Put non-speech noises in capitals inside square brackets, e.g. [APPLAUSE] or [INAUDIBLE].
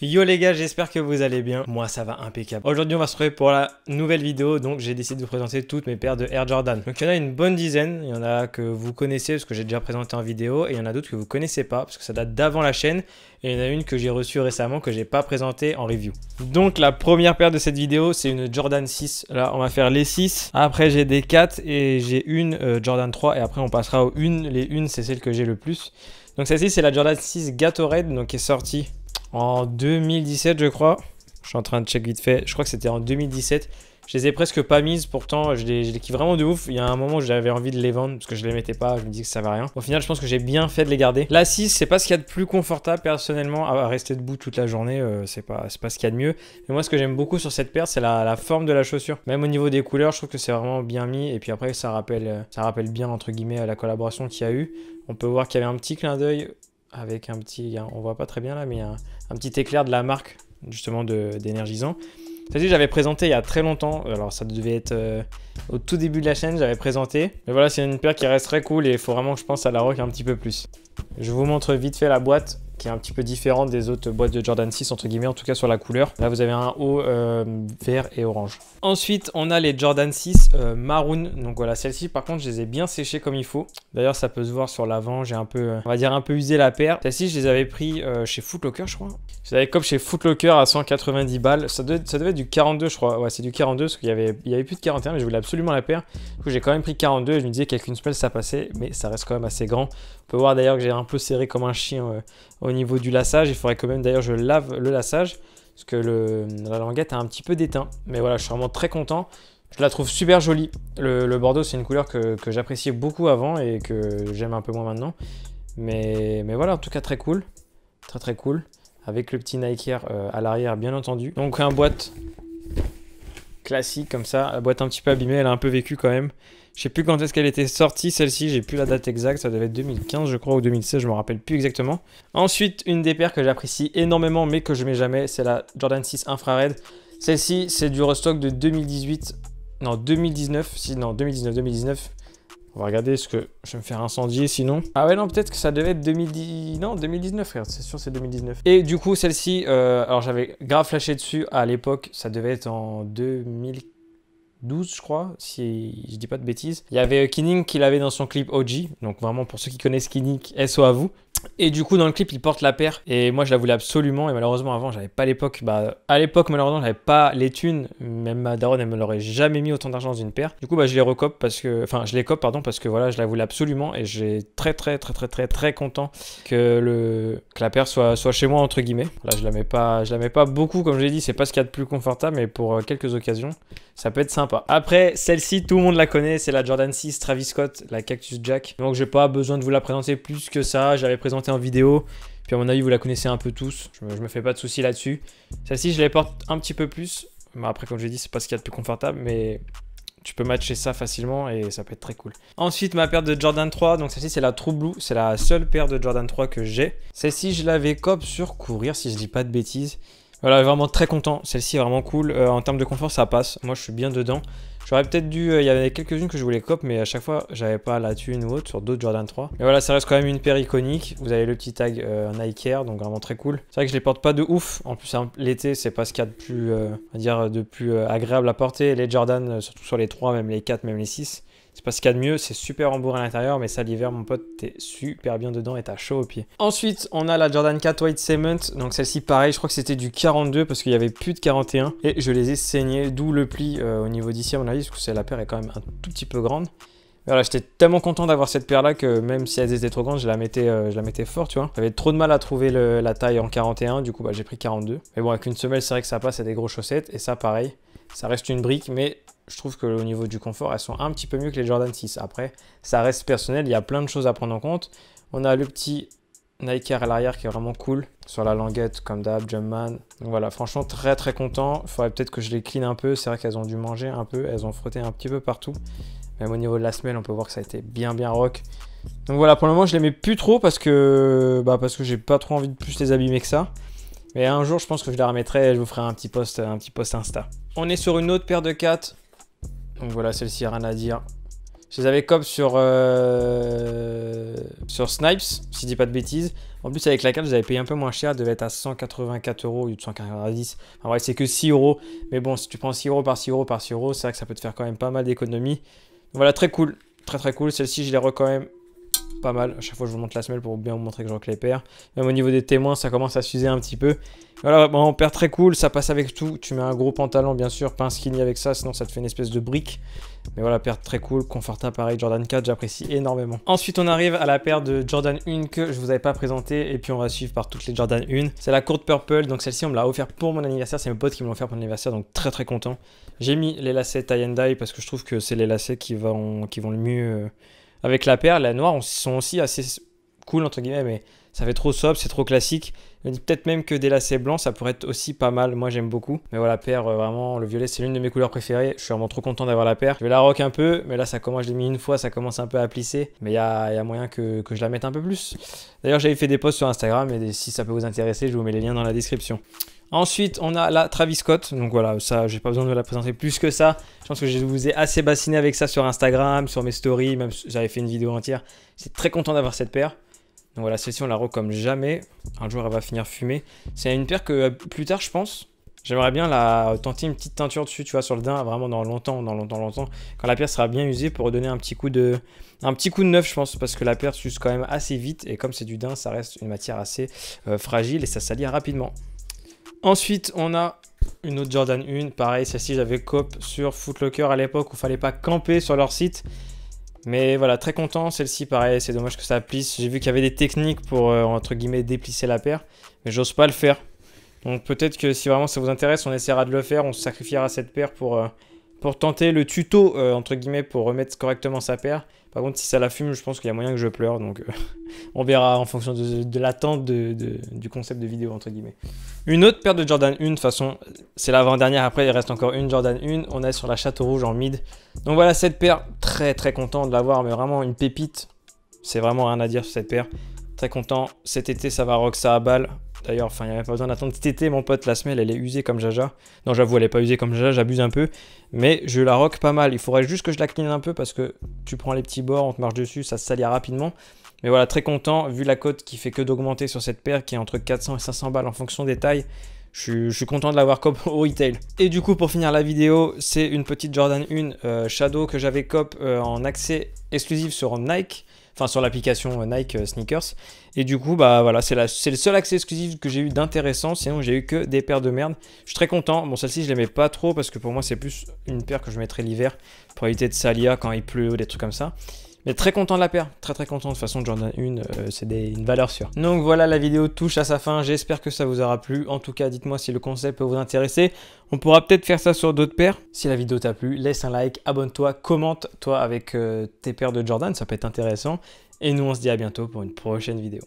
Yo les gars, j'espère que vous allez bien. Moi ça va impeccable. Aujourd'hui on va se retrouver pour la nouvelle vidéo, donc j'ai décidé de vous présenter toutes mes paires de Air Jordan. Donc il y en a une bonne dizaine, il y en a que vous connaissez parce que j'ai déjà présenté en vidéo, et il y en a d'autres que vous connaissez pas parce que ça date d'avant la chaîne, et il y en a une que j'ai reçue récemment que j'ai pas présentée en review. Donc la première paire de cette vidéo c'est une Jordan 6. Là on va faire les 6, après j'ai des 4 et j'ai une euh, Jordan 3 et après on passera aux 1. Les 1 c'est celle que j'ai le plus. Donc celle-ci c'est la Jordan 6 Gatorade donc qui est sortie en 2017, je crois. Je suis en train de check vite fait. Je crois que c'était en 2017. Je les ai presque pas mises, pourtant je les, je vraiment de ouf. Il y a un moment où j'avais envie de les vendre parce que je les mettais pas, je me dis que ça va rien. Au final, je pense que j'ai bien fait de les garder. La 6, c'est pas ce qu'il y a de plus confortable personnellement à rester debout toute la journée, euh, c'est pas, ce qu'il y a de mieux. Mais moi, ce que j'aime beaucoup sur cette paire, c'est la, forme de la chaussure. Même au niveau des couleurs, je trouve que c'est vraiment bien mis. Et puis après, ça rappelle, ça rappelle bien entre guillemets la collaboration qu'il y a eu. On peut voir qu'il y avait un petit clin d'œil avec un petit, on voit pas très bien là, mais un, petit éclair de la marque justement d'énergisant. Celle-ci, j'avais présenté il y a très longtemps. Alors, ça devait être euh, au tout début de la chaîne, j'avais présenté. Mais voilà, c'est une paire qui reste très cool et il faut vraiment que je pense à la rock un petit peu plus. Je vous montre vite fait la boîte qui est un petit peu différente des autres boîtes de Jordan 6 entre guillemets en tout cas sur la couleur. Là vous avez un haut euh, vert et orange. Ensuite on a les Jordan 6 euh, maroon. Donc voilà celle-ci par contre je les ai bien séchées comme il faut. D'ailleurs ça peut se voir sur l'avant. J'ai un peu euh, on va dire un peu usé la paire. Celle-ci je les avais pris chez Footlocker je crois. Je les avais comme chez Footlocker à 190 balles. Ça devait, ça devait être du 42 je crois. Ouais c'est du 42 parce qu'il y avait, il y avait plus de 41 mais je voulais absolument la paire. Du coup j'ai quand même pris 42 et je me disais qu'avec une semelle ça passait mais ça reste quand même assez grand. On peut voir d'ailleurs que j'ai un peu serré comme un chien niveau du lassage. Il faudrait quand même d'ailleurs je lave le lassage parce que la languette a un petit peu d'éteint. Mais voilà, je suis vraiment très content. Je la trouve super jolie. Le, bordeaux, c'est une couleur que, j'appréciais beaucoup avant et que j'aime un peu moins maintenant. Mais, mais voilà, en tout cas très cool. Très très cool. Avec le petit Nike Air euh, à l'arrière, bien entendu. Donc un boîte classique comme ça. La boîte un petit peu abîmée, elle a un peu vécu quand même. Je sais plus quand est-ce qu'elle était sortie celle-ci, j'ai plus la date exacte, ça devait être 2015 je crois ou 2016, je me rappelle plus exactement. Ensuite, une des paires que j'apprécie énormément mais que je mets jamais, c'est la Jordan 6 Infrared. Celle-ci, c'est du restock de 2018, non 2019, si non 2019, 2019. On va regarder ce que je vais me faire incendier sinon. Ah ouais non peut-être que ça devait être 2010... Non 2019 frère, c'est sûr c'est 2019. Et du coup celle-ci, euh, alors j'avais grave flashé dessus à l'époque, ça devait être en 2015 12, je crois, si je dis pas de bêtises. Il y avait Kinning qui l'avait dans son clip OG. Donc vraiment, pour ceux qui connaissent Kinning, SO à vous. Et du coup, dans le clip, il porte la paire. Et moi, je la voulais absolument. Et malheureusement, avant, j'avais pas l'époque. Bah, à l'époque, malheureusement, j'avais pas les thunes. Même ma daronne, elle me l'aurait jamais mis autant d'argent dans une paire. Du coup, bah, je les recope parce que. Enfin, je les cope, pardon, parce que voilà, je la voulais absolument. Et j'ai très, très, très, très, très, très content que, le, que la paire soit, soit chez moi, entre guillemets. Là, je la mets pas, je la mets pas beaucoup, comme je l'ai dit. C'est pas ce qu'il y a de plus confortable, mais pour euh, quelques occasions, ça peut être sympa. Après, celle-ci, tout le monde la connaît. C'est la Jordan 6 Travis Scott, la Cactus Jack. Donc, j'ai pas besoin de vous la présenter plus que ça. J'avais en vidéo. Puis à mon avis, vous la connaissez un peu tous. Je me, fais pas de soucis là-dessus. Celle-ci, je la porte un petit peu plus. Mais après, comme je l'ai dit, c'est pas ce qu'il y de plus confortable. Mais tu peux matcher ça facilement et ça peut être très cool. Ensuite, ma paire de Jordan 3. Donc celle-ci, c'est la True. C'est la seule paire de Jordan 3 que j'ai. Celle-ci, je l'avais cop sur courir, si je dis pas de bêtises. Voilà, vraiment très content. Celle-ci est vraiment cool. Euh, en termes de confort, ça passe. Moi, je suis bien dedans. J'aurais peut-être dû. Euh, il y avait quelques-unes que je voulais cop, mais à chaque fois, j'avais pas la thune ou autre sur d'autres Jordan 3. Mais voilà, ça reste quand même une paire iconique. Vous avez le petit tag euh, Nike Air, donc vraiment très cool. C'est vrai que je les porte pas de ouf. En plus, hein, l'été, c'est pas ce qu'il y a plus, de plus agréable à porter. Les Jordan, surtout sur les 3, même les 4, même les 6. C'est pas ce qu'il y a de mieux, c'est super embourré à l'intérieur, mais ça l'hiver, mon pote, t'es super bien dedans et t'as chaud au pied. Ensuite, on a la Jordan 4 White Cement. Donc celle-ci, pareil, je crois que c'était du 42 parce qu'il y avait plus de 41. Et je les ai saignés, d'où le pli euh, au niveau d'ici, à mon avis, parce que la paire est quand même un tout petit peu grande. Voilà, j'étais tellement content d'avoir cette paire là que même si elle était trop grande, je la mettais, euh, je la mettais fort, tu vois. J'avais trop de mal à trouver la taille en 41, du coup bah, j'ai pris 42. Mais bon, avec une semelle, c'est vrai que ça passe à des grosses chaussettes. Et ça, pareil, ça reste une brique, mais je trouve qu'au niveau du confort, elles sont un petit peu mieux que les Jordan 6. Après, ça reste personnel, il y a plein de choses à prendre en compte. On a le petit Nike Air à l'arrière qui est vraiment cool. Sur la languette, comme d'hab, Jumpman. Donc voilà, franchement, très très content. Il faudrait peut-être que je les clean un peu. C'est vrai qu'elles ont dû manger un peu. Elles ont frotté un petit peu partout. Même au niveau de la semelle, on peut voir que ça a été bien bien rock. Donc voilà, pour le moment, je les mets plus trop parce que, bah, parce que j'ai pas trop envie de plus les abîmer que ça. Mais un jour, je pense que je les remettrai et je vous ferai un petit post, un petit post Insta. On est sur une autre paire de 4 donc voilà, celle-ci, rien à dire. Je les avais cop sur, Snipes, si je dis pas de bêtises. En plus, avec la carte, je les avais payé un peu moins cher. Elle devait être à 184 euros de 190. En vrai, c'est que 6 euros. Mais bon, si tu prends 6 euros par 6 euros par 6 euros, c'est vrai que ça peut te faire quand même pas mal d'économies. Voilà, très cool. Très très cool. Celle-ci, je les re quand même pas mal. À chaque fois, je vous montre la semelle pour bien vous montrer que je les perds. Même au niveau des témoins, ça commence à s'user un petit peu. Voilà, bon, on perd très cool. Ça passe avec tout. Tu mets un gros pantalon, bien sûr. Pas un skinny avec ça, sinon ça te fait une espèce de brique. Mais voilà, paire très cool, confortable, pareil, Jordan 4, j'apprécie énormément. Ensuite, on arrive à la paire de Jordan 1 que je vous avais pas présenté et puis on va suivre par toutes les Jordan 1. C'est la courte purple, donc celle-ci on me l'a offert pour mon anniversaire, c'est mes potes qui me l'ont offert pour mon anniversaire, donc très très content. J'ai mis les lacets tie and dye parce que je trouve que c'est les lacets qui vont, qui vont le mieux euh, avec la paire. La noire, sont aussi assez cool entre guillemets, mais ça fait trop sobre, c'est trop classique. Peut-être même que des lacets blancs, ça pourrait être aussi pas mal. Moi, j'aime beaucoup. Mais voilà, paire, euh, vraiment, le violet, c'est l'une de mes couleurs préférées. Je suis vraiment trop content d'avoir la paire. Je vais la rock un peu, mais là, ça commence, je l'ai mis une fois, ça commence un peu à plisser. Mais il y a, moyen que, je la mette un peu plus. D'ailleurs, j'avais fait des posts sur Instagram, et si ça peut vous intéresser, je vous mets les liens dans la description. Ensuite, on a la Travis Scott. Donc voilà, ça, j'ai pas besoin de la présenter plus que ça. Je pense que je vous ai assez bassiné avec ça sur Instagram, sur mes stories, même j'avais fait une vidéo entière. J'étais très content d'avoir cette paire. Donc voilà, celle-ci, on la roule comme jamais. Un jour, elle va finir fumée. C'est une paire que euh, plus tard, je pense, j'aimerais bien la tenter une petite teinture dessus, tu vois, sur le din, vraiment dans longtemps, dans longtemps, longtemps. Quand la paire sera bien usée pour redonner un petit coup de, un petit coup de neuf, je pense, parce que la paire s'use quand même assez vite. Et comme c'est du din, ça reste une matière assez euh, fragile et ça salit rapidement. Ensuite, on a une autre Jordan 1. Pareil, celle-ci, j'avais cop sur Footlocker à l'époque où il fallait pas camper sur leur site. Mais voilà, très content. Celle-ci, pareil, c'est dommage que ça plisse. J'ai vu qu'il y avait des techniques pour, euh, entre guillemets, déplisser la paire. Mais j'ose pas le faire. Donc peut-être que si vraiment ça vous intéresse, on essaiera de le faire. On sacrifiera cette paire pour, euh, pour tenter le tuto, euh, entre guillemets, pour remettre correctement sa paire. Par contre, si ça la fume, je pense qu'il y a moyen que je pleure. Donc, euh, [LAUGHS] on verra en fonction de, l'attente du concept de vidéo, entre guillemets. Une autre paire de Jordan 1, de toute façon, c'est l'avant-dernière. Après, il reste encore une Jordan 1. On est sur la Château Rouge en mid. Donc voilà, cette paire, très très content de l'avoir, mais vraiment une pépite. C'est vraiment rien à dire sur cette paire. Très content. Cet été, ça va rock ça à balle. D'ailleurs, enfin, il n'y avait pas besoin d'attendre cet été, mon pote. La semelle, elle est usée comme Jaja. Non, j'avoue, elle n'est pas usée comme Jaja, j'abuse un peu. Mais je la rock pas mal. Il faudrait juste que je la clean un peu parce que tu prends les petits bords, on te marche dessus, ça se salit rapidement. Mais voilà, très content. Vu la cote qui fait que d'augmenter sur cette paire, qui est entre 400 et 500 balles en fonction des tailles. Je suis, content de l'avoir cop [LAUGHS] au retail. Et du coup, pour finir la vidéo, c'est une petite Jordan 1 euh, Shadow que j'avais cop euh, en accès exclusif sur Nike enfin sur l'application Nike euh, Sneakers. Et du coup, bah voilà, c'est le seul accès exclusif que j'ai eu d'intéressant. Sinon, j'ai eu que des paires de merde. Je suis très content. Bon, celle-ci, je l'aimais pas trop parce que pour moi, c'est plus une paire que je mettrais l'hiver pour éviter de salir quand il pleut ou des trucs comme ça. Mais très content de la paire, très très content. De toute façon, Jordan 1, euh, c'est une valeur sûre. Donc voilà, la vidéo touche à sa fin. J'espère que ça vous aura plu. En tout cas, dites-moi si le concept peut vous intéresser. On pourra peut-être faire ça sur d'autres paires. Si la vidéo t'a plu, laisse un like, abonne-toi, commente toi avec euh, tes paires de Jordan, ça peut être intéressant. Et nous, on se dit à bientôt pour une prochaine vidéo.